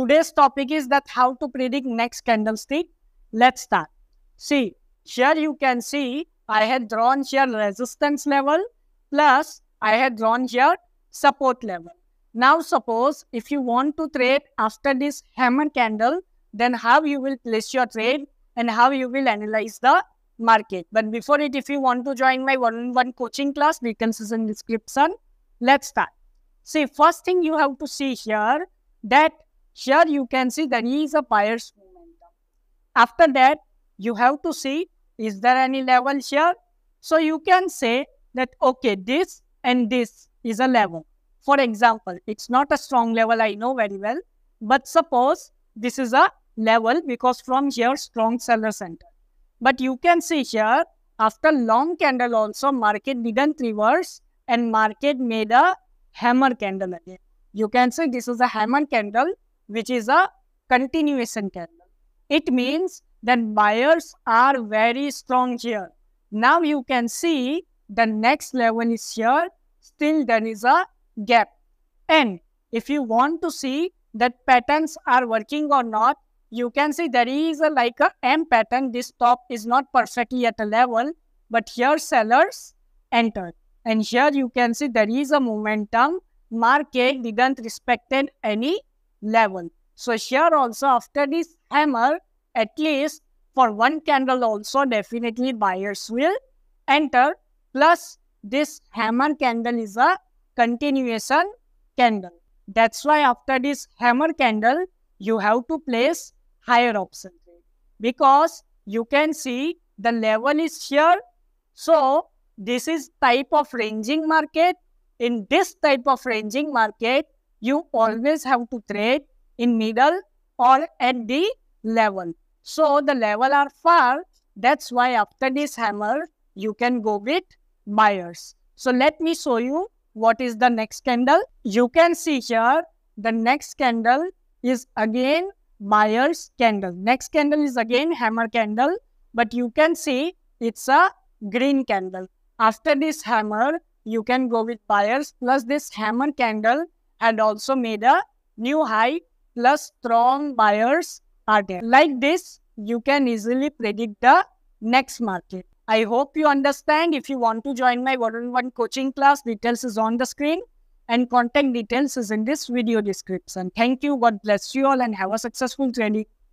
today's topic is that how to predict next candlestick. Let's start. See, here you can see I had drawn here resistance level plus I had drawn here support level. Now suppose if you want to trade after this hammer candle, then how you will place your trade and how you will analyze the market. But before it, if you want to join my one-on-one coaching class, details is in description. Let's start. See, first thing you have to see here that here you can see there is a buyer's momentum. After that, you have to see is there any level here? So you can say that okay, this and this is a level. For example, it's not a strong level, I know very well, but suppose this is a level because from here strong seller center. But you can see here after long candle also market didn't reverse and market made a hammer candle again. You can say this is a hammer candle which is a continuation candle. It means that buyers are very strong here. Now you can see the next level is here. Still there is a gap. And if you want to see that patterns are working or not, you can see there is a like a M pattern. This top is not perfectly at a level, but here sellers entered. And here you can see there is a momentum. Market didn't respected any level. So here also after this hammer, at least for one candle also definitely buyers will enter. Plus this hammer candle is a continuation candle. That's why after this hammer candle, you have to place higher option trade because you can see the level is here. So this is type of ranging market. In this type of ranging market, you always have to trade in middle or at the level. So the level are far. That's why after this hammer, you can go with buyers. So let me show you what is the next candle. You can see here the next candle is again buyer's candle. Next candle is again hammer candle, but you can see it's a green candle. After this hammer, you can go with buyers plus this hammer candle had also made a new high plus strong buyers are there. Like this, you can easily predict the next market. I hope you understand. If you want to join my one-on-one coaching class, details is on the screen and contact details is in this video description. Thank you. God bless you all and have a successful training.